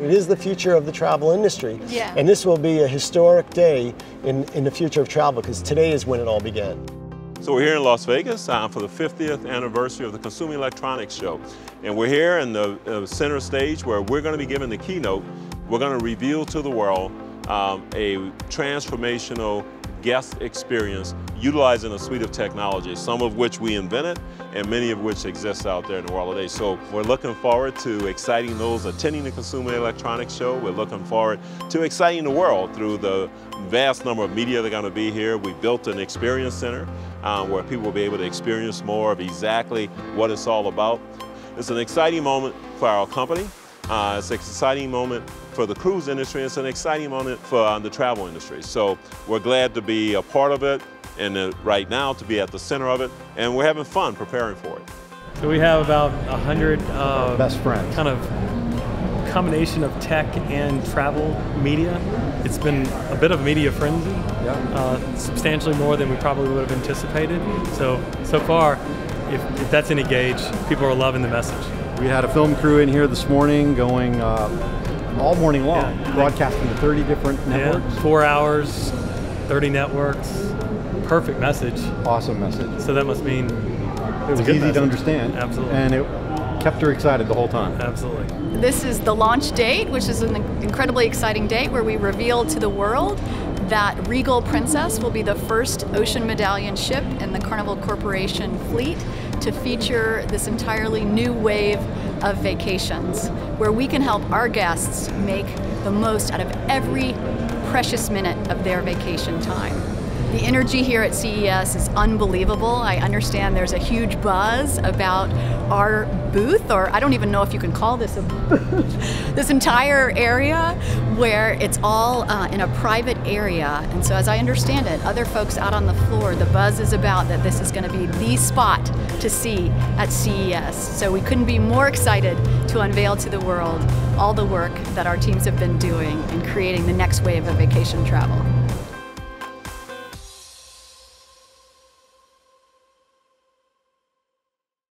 It is the future of the travel industry. Yeah. And this will be a historic day in, in the future of travel because today is when it all began. So we're here in Las Vegas uh, for the 50th anniversary of the Consumer Electronics Show. And we're here in the uh, center stage where we're going to be giving the keynote. We're going to reveal to the world um, a transformational guest experience utilizing a suite of technologies, some of which we invented and many of which exist out there in the world today. So we're looking forward to exciting those attending the Consumer Electronics Show. We're looking forward to exciting the world through the vast number of media that are going to be here. We built an experience center um, where people will be able to experience more of exactly what it's all about. It's an exciting moment for our company. Uh, it's an exciting moment for the cruise industry. And it's an exciting moment for uh, the travel industry. So we're glad to be a part of it and uh, right now to be at the center of it. And we're having fun preparing for it. So we have about a hundred uh, best friends. Kind of combination of tech and travel media. It's been a bit of a media frenzy. Yeah. Uh, substantially more than we probably would have anticipated. So so far, if, if that's any gauge, people are loving the message. We had a film crew in here this morning going uh, all morning long, Yeah. broadcasting to 30 different networks. Yeah, four hours, 30 networks, perfect message. Awesome message. So that must mean It was a good easy message. to understand. Absolutely. And it kept her excited the whole time. absolutely. This is the launch date, which is an incredibly exciting date where we reveal to the world that Regal Princess will be the first ocean medallion ship in the Carnival Corporation fleet to feature this entirely new wave of vacations, where we can help our guests make the most out of every precious minute of their vacation time. The energy here at CES is unbelievable. I understand there's a huge buzz about our booth, or I don't even know if you can call this a booth, this entire area where it's all uh, in a private area. And so, as I understand it, other folks out on the floor, the buzz is about that this is going to be the spot to see at CES. So, we couldn't be more excited to unveil to the world all the work that our teams have been doing in creating the next wave of vacation travel.